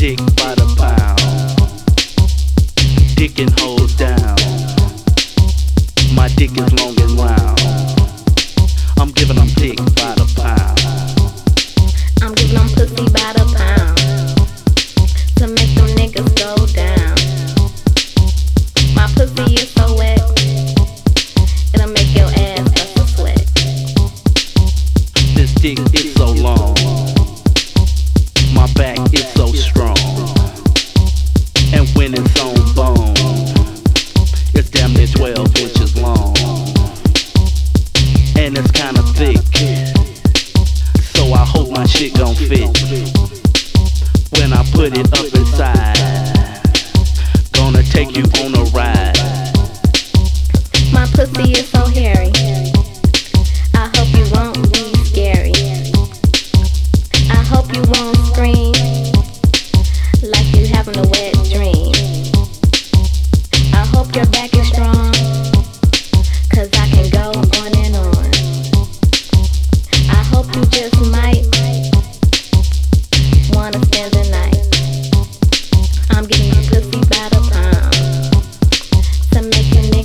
dick by the pile, and hoes down. My dick is long and wild. I'm giving them dick by the pile. I'm giving them pussy by the pound to make them niggas go down. My pussy is so wet, it'll make your ass sweat. This dick. Shit gon' fit. When I put it up inside, gonna take you on a ride. My pussy is so hairy. I hope you won't be scary. I hope you won't scream like you having a wet dream.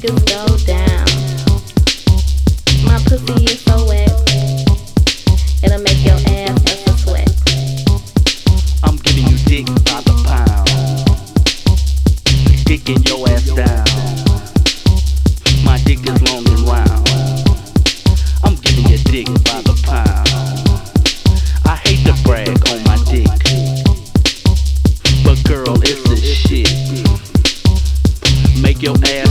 You go down. My pussy is so wet, it'll make your ass sweat. I'm giving you dick by the pound. Dicking your ass down. My dick is long and. I'm giving you dick by the pound. I hate to brag on my dick. But girl, it's the shit. Make your ass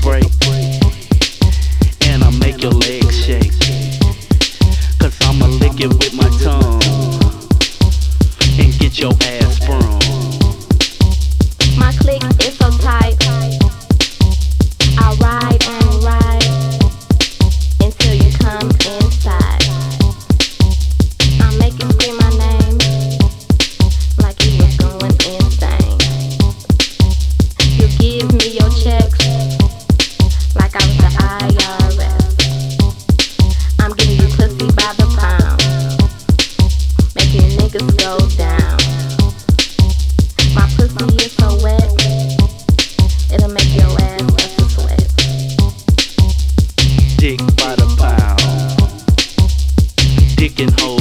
break and I make your legs shake. Cause I'ma lick it with my tongue and get your ass sprung. My click is so tight. I ride and ride until you come inside. I make you scream my name like you was going insane. You give me I'm giving you pussy by the pound, making niggas go down. My pussy is so wet, it'll make your ass a sweat. Dick by the pound. Dick and hold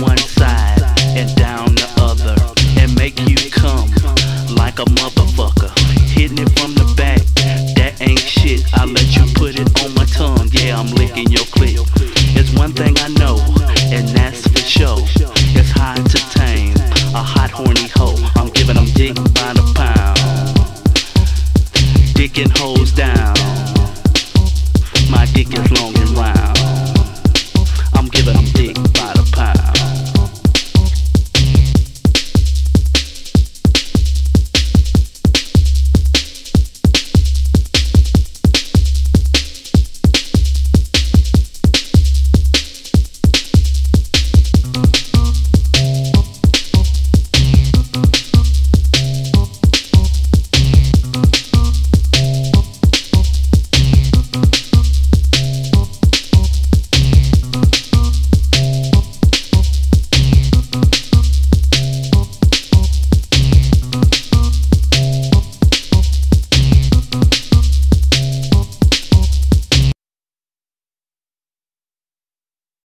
one.